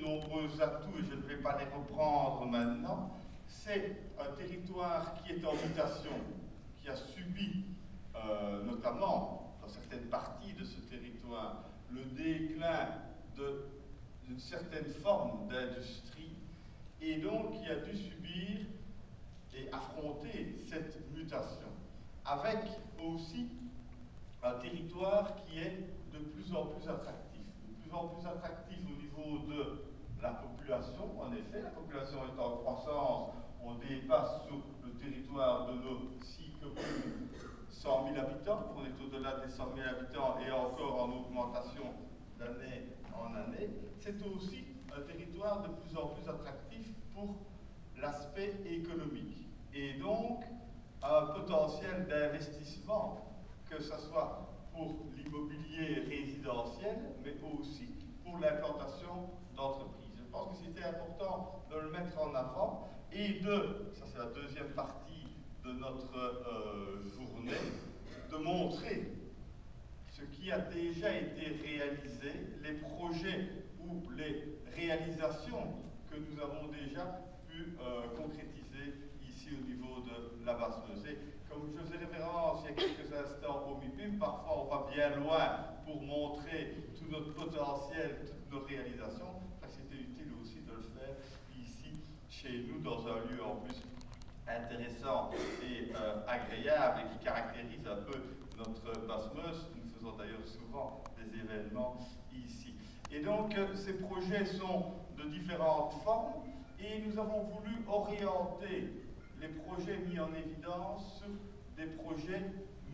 nombreux atouts, et je ne vais pas les reprendre maintenant. C'est un territoire qui est en mutation, qui a subi, euh, notamment dans certaines parties de ce territoire, le déclin d'une certaine forme d'industrie, et donc qui a dû subir et affronter cette mutation, avec aussi un territoire qui est de plus en plus attractif, de plus en plus attractif au niveau de la population, en effet, la population est en croissance, on dépasse sur le territoire de nos six communes 100 000 habitants, on est au-delà des 100 000 habitants et encore en augmentation d'année en année, c'est aussi un territoire de plus en plus attractif pour l'aspect économique. Et donc un potentiel d'investissement, que ce soit pour l'immobilier résidentiel, mais aussi pour l'implantation d'entreprises. Que c'était important de le mettre en avant et de, ça c'est la deuxième partie de notre euh, journée, de montrer ce qui a déjà été réalisé, les projets ou les réalisations que nous avons déjà pu euh, concrétiser ici au niveau de la basse. Comme je faisais référence il y a quelques instants au MIPIM, parfois on va bien loin pour montrer tout notre potentiel, toutes nos réalisations. C'était utile aussi de le faire ici, chez nous, dans un lieu en plus intéressant et euh, agréable et qui caractérise un peu notre basse-meuse. Nous faisons d'ailleurs souvent des événements ici. Et donc, euh, ces projets sont de différentes formes et nous avons voulu orienter les projets mis en évidence des projets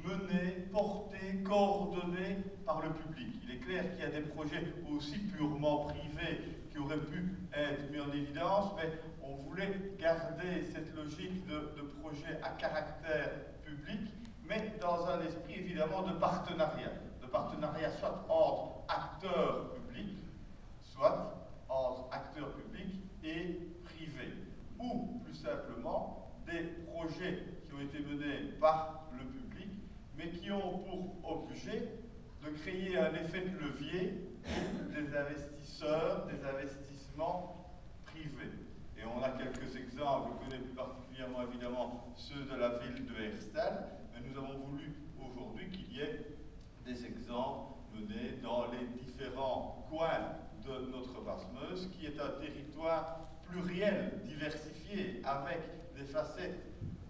menés, portés, coordonnés par le public. Il est clair qu'il y a des projets aussi purement privés qui auraient pu être mis en évidence, mais on voulait garder cette logique de, de projet à caractère public, mais dans un esprit évidemment de partenariat. De partenariat soit entre acteurs publics, soit entre acteurs publics et privés. Ou, plus simplement, des projets qui ont été menés par le public, mais qui ont pour objet de créer un effet de levier des investisseurs, des investissements privés. Et on a quelques exemples, je connais plus particulièrement évidemment ceux de la ville de Herstal, mais nous avons voulu aujourd'hui qu'il y ait des exemples menés dans les différents coins de notre basse qui est un territoire pluriel, diversifié, avec des facettes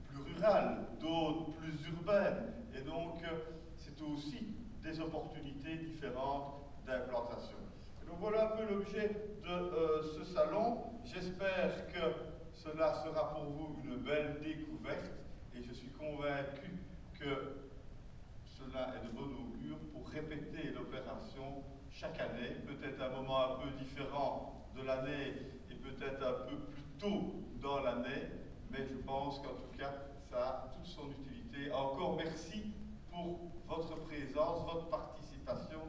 plus rurales, d'autres plus urbaines. Et donc, euh, c'est aussi des opportunités différentes d'implantation. Donc voilà un peu l'objet de euh, ce salon. J'espère que cela sera pour vous une belle découverte et je suis convaincu que cela est de bon augure pour répéter l'opération chaque année, peut-être un moment un peu différent de l'année et peut-être un peu plus tôt dans l'année, mais je pense qu'en tout cas, ça a toute son utilité. Encore merci pour votre présence, votre participation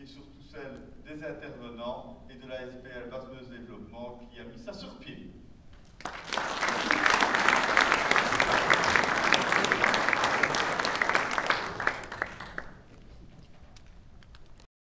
et surtout celle des intervenants et de la SPL Basse Développement qui a mis ça sur pied.